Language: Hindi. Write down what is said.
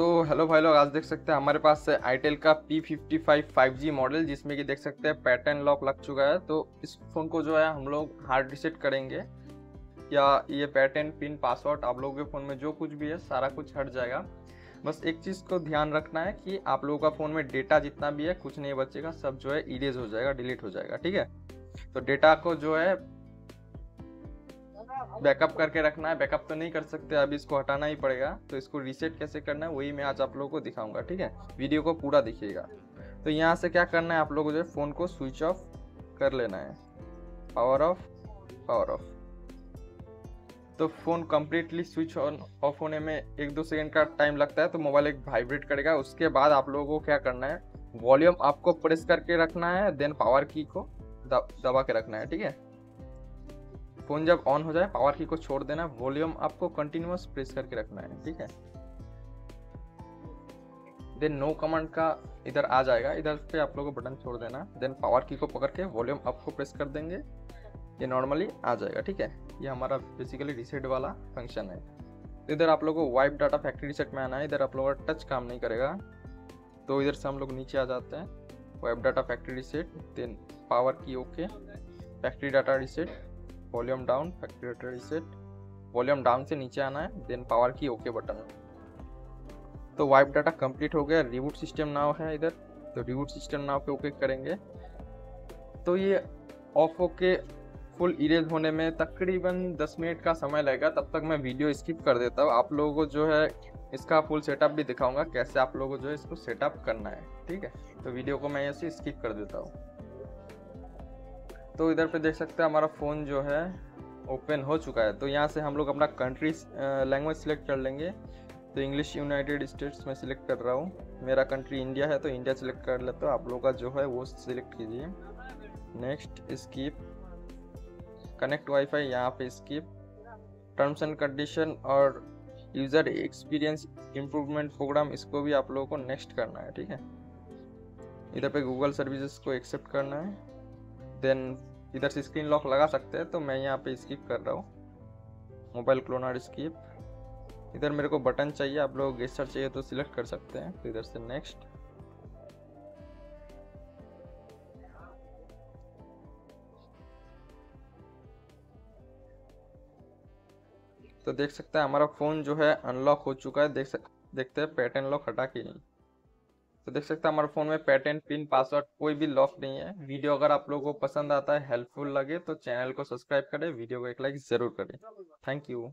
तो हेलो भाई लोग, आज देख सकते हैं हमारे पास आईटेल का P55 5G मॉडल जिसमें कि देख सकते हैं पैटर्न लॉक लग चुका है। तो इस फ़ोन को जो है हम लोग हार्ड रिसेट करेंगे। या ये पैटर्न पिन पासवर्ड आप लोगों के फ़ोन में जो कुछ भी है, सारा कुछ हट जाएगा। बस एक चीज़ को ध्यान रखना है कि आप लोगों का फ़ोन में डेटा जितना भी है, कुछ नहीं बचेगा, सब जो है इरेज हो जाएगा डिलीट हो जाएगा, ठीक है? तो डेटा को जो है बैकअप करके रखना है। बैकअप तो नहीं कर सकते, अभी इसको हटाना ही पड़ेगा। तो इसको रीसेट कैसे करना है, वही मैं आज आप लोगों को दिखाऊँगा, ठीक है? वीडियो को पूरा देखिएगा। तो यहाँ से क्या करना है आप लोगों को जो है फ़ोन को स्विच ऑफ़ कर लेना है। पावर ऑफ़ पावर ऑफ़ तो phone completely switch on, off होने में एक दो सेकेंड का टाइम लगता है तो मोबाइल एक वाइब्रेट करेगा। उसके बाद आप लोगों को क्या करना है वॉल्यूम आपको प्रेस करके रखना है देन पावर की को दबा के रखना है, ठीक है? फ़ोन जब ऑन हो जाए पावर की को छोड़ देना वॉल्यूम आपको कंटिन्यूस प्रेस करके रखना है, ठीक है? देन नो कमांड का इधर आ जाएगा, इधर पे आप लोगों को बटन छोड़ देना देन पावर की को पकड़ के वॉल्यूम आपको प्रेस कर देंगे, ये नॉर्मली आ जाएगा, ठीक है? ये हमारा बेसिकली रिसेट वाला फ़ंक्शन है। इधर आप लोगों को वाइप डाटा फैक्ट्री रिसेट में आना है, इधर आप लोगों का टच काम नहीं करेगा। तो इधर से हम लोग नीचे आ जाते हैं wipe data factory reset then power key okay factory data reset volume down factory reset volume down से नीचे आना है then power key okay button तो वाइप डाटा कंप्लीट हो गया रिबूट सिस्टम नाव है इधर। तो रिबूट सिस्टम नाव पे ओके करेंगे। तो ये ऑफ़ होके फुल इरेज होने में तकरीबन 10 मिनट का समय लगेगा, तब तक मैं वीडियो स्किप कर देता हूँ। आप लोगों को जो है इसका फुल सेटअप भी दिखाऊँगा, कैसे आप लोगों को जो है इसको सेटअप करना है, ठीक है? तो वीडियो को मैं ऐसे स्किप कर देता हूँ। तो इधर पे देख सकते हैं हमारा फ़ोन जो है ओपन हो चुका है। तो यहाँ से हम लोग अपना कंट्री लैंग्वेज सिलेक्ट कर लेंगे। तो इंग्लिश यूनाइटेड स्टेट्स में सिलेक्ट कर रहा हूँ। मेरा कंट्री इंडिया है तो इंडिया सिलेक्ट कर लेता हूँ। आप लोग का जो है वो सिलेक्ट कीजिए। नेक्स्ट स्कीप कनेक्ट वाईफाई यहाँ पे स्कीप टर्म्स एंड कंडीशन और यूज़र एक्सपीरियंस इम्प्रूवमेंट प्रोग्राम इसको भी आप लोगों को नेक्स्ट करना है, ठीक है? इधर पे गूगल सर्विसेज़ को एक्सेप्ट करना है। देन इधर से स्क्रीन लॉक लगा सकते हैं तो मैं यहाँ पे स्किप कर रहा हूँ। मोबाइल क्लोनर स्किप इधर मेरे को बटन चाहिए, आप लोग गेस्टर चाहिए तो सिलेक्ट कर सकते हैं। तो इधर से नेक्स्ट तो देख सकते हैं, हमारा फ़ोन जो है अनलॉक हो चुका है। देख सक देखते हैं पैटर्न लॉक हटा के नहीं। तो देख सकते हैं हमारे फ़ोन में पैटर्न पिन पासवर्ड कोई भी लॉक नहीं है। वीडियो अगर आप लोगों को पसंद आता है हेल्पफुल लगे तो चैनल को सब्सक्राइब करें वीडियो को एक लाइक ज़रूर करें। Thank you